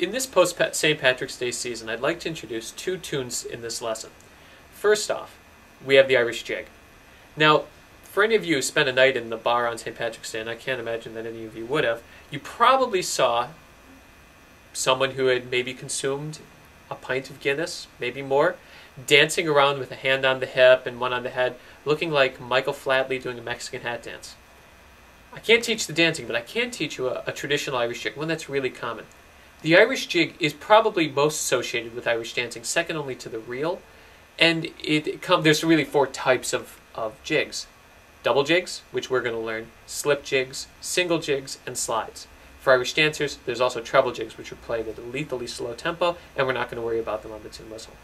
in this post St. Patrick's Day season, I'd like to introduce two tunes in this lesson. First off, we have the Irish Jig. Now, for any of you who spent a night in the bar on St. Patrick's Day, and I can't imagine that any of you would have, you probably saw someone who had maybe consumed a pint of Guinness, maybe more, dancing around with a hand on the hip and one on the head, looking like Michael Flatley doing a Mexican hat dance. I can't teach the dancing, but I can teach you a, a traditional Irish jig, one that's really common. The Irish jig is probably most associated with Irish dancing, second only to the reel, and it, come, there's really four types of, of jigs double jigs, which we're going to learn, slip jigs, single jigs, and slides. For Irish dancers, there's also treble jigs, which are played at a lethally slow tempo, and we're not going to worry about them on the tin whistle.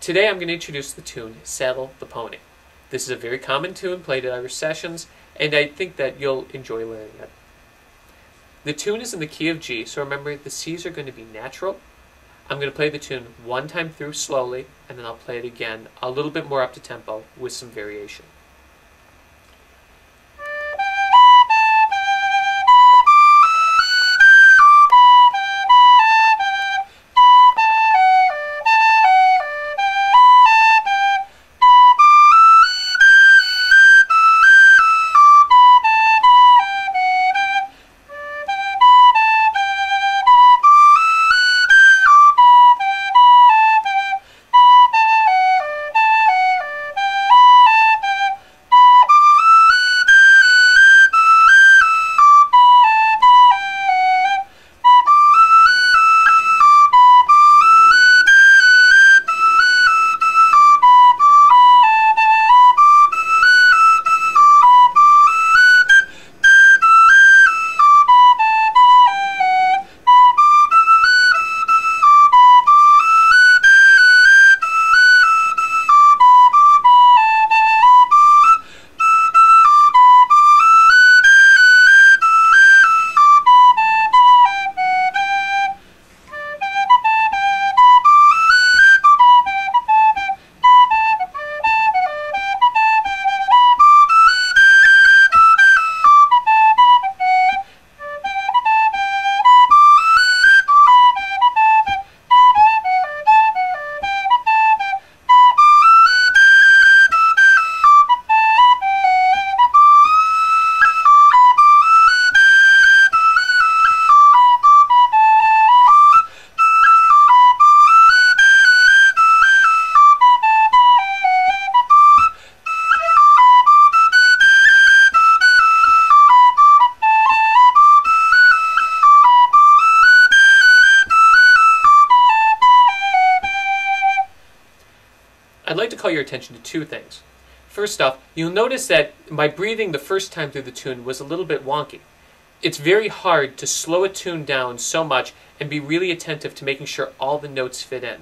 Today I'm going to introduce the tune Saddle the Pony. This is a very common tune played at Irish sessions, and I think that you'll enjoy learning it. The tune is in the key of G, so remember the C's are going to be natural. I'm going to play the tune one time through slowly, and then I'll play it again a little bit more up to tempo with some variation. Call your attention to two things. First off, you'll notice that my breathing the first time through the tune was a little bit wonky. It's very hard to slow a tune down so much and be really attentive to making sure all the notes fit in.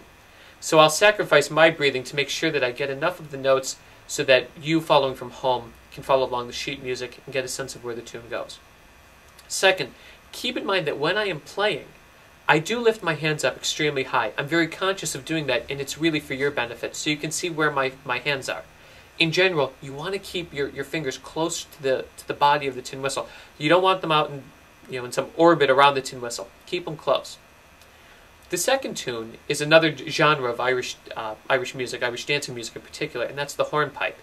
So I'll sacrifice my breathing to make sure that I get enough of the notes so that you following from home can follow along the sheet music and get a sense of where the tune goes. Second, keep in mind that when I am playing, I do lift my hands up extremely high. I'm very conscious of doing that, and it's really for your benefit, so you can see where my, my hands are. In general, you want to keep your, your fingers close to the to the body of the tin whistle. You don't want them out in you know in some orbit around the tin whistle. Keep them close. The second tune is another genre of Irish uh, Irish music, Irish dancing music in particular, and that's the hornpipe.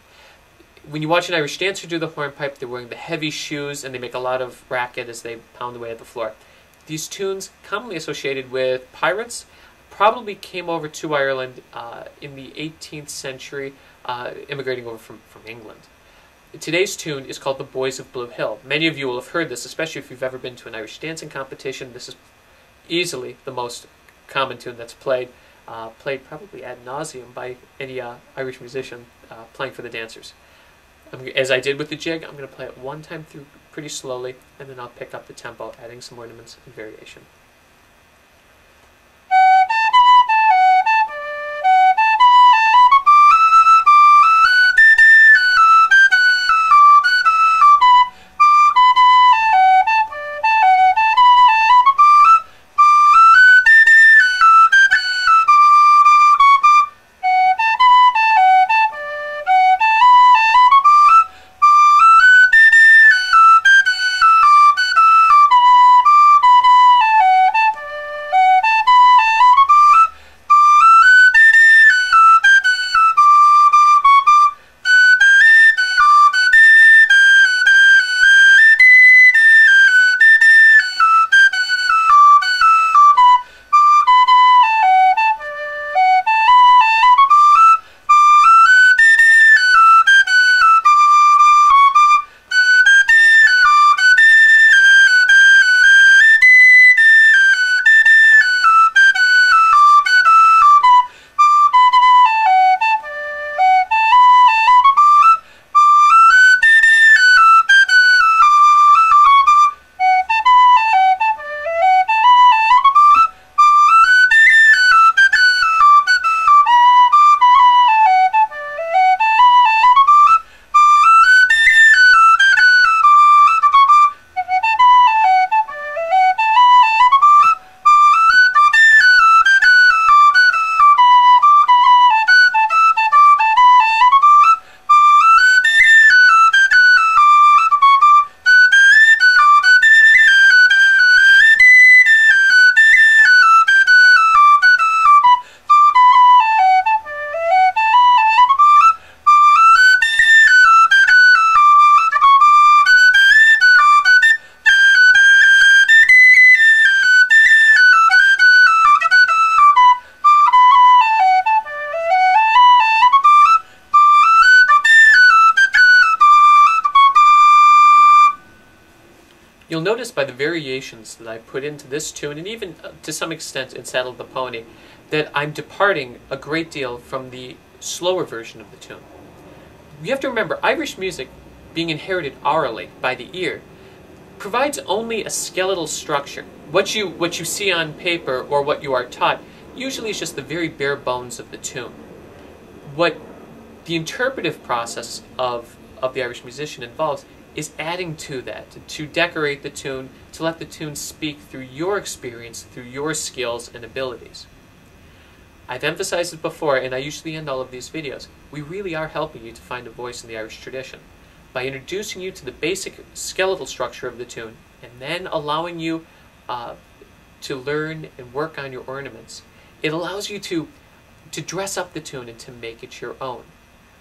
When you watch an Irish dancer do the hornpipe, they're wearing the heavy shoes and they make a lot of racket as they pound away at the floor. These tunes, commonly associated with pirates, probably came over to Ireland uh, in the 18th century, uh, immigrating over from, from England. Today's tune is called The Boys of Blue Hill. Many of you will have heard this, especially if you've ever been to an Irish dancing competition. This is easily the most common tune that's played, uh, played probably ad nauseum by any uh, Irish musician uh, playing for the dancers. As I did with the jig, I'm going to play it one time through pretty slowly, and then I'll pick up the tempo, adding some ornaments and variation. Notice by the variations that I put into this tune, and even uh, to some extent in Saddle the Pony, that I'm departing a great deal from the slower version of the tune. You have to remember, Irish music, being inherited orally by the ear, provides only a skeletal structure. What you, what you see on paper or what you are taught usually is just the very bare bones of the tune. What the interpretive process of, of the Irish musician involves is adding to that, to decorate the tune, to let the tune speak through your experience, through your skills and abilities. I've emphasized it before, and I usually end all of these videos. We really are helping you to find a voice in the Irish tradition by introducing you to the basic skeletal structure of the tune and then allowing you uh, to learn and work on your ornaments. It allows you to, to dress up the tune and to make it your own.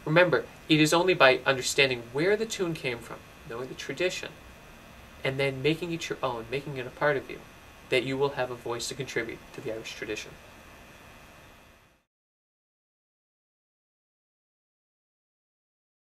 Remember, it is only by understanding where the tune came from, knowing the tradition, and then making it your own, making it a part of you, that you will have a voice to contribute to the Irish tradition.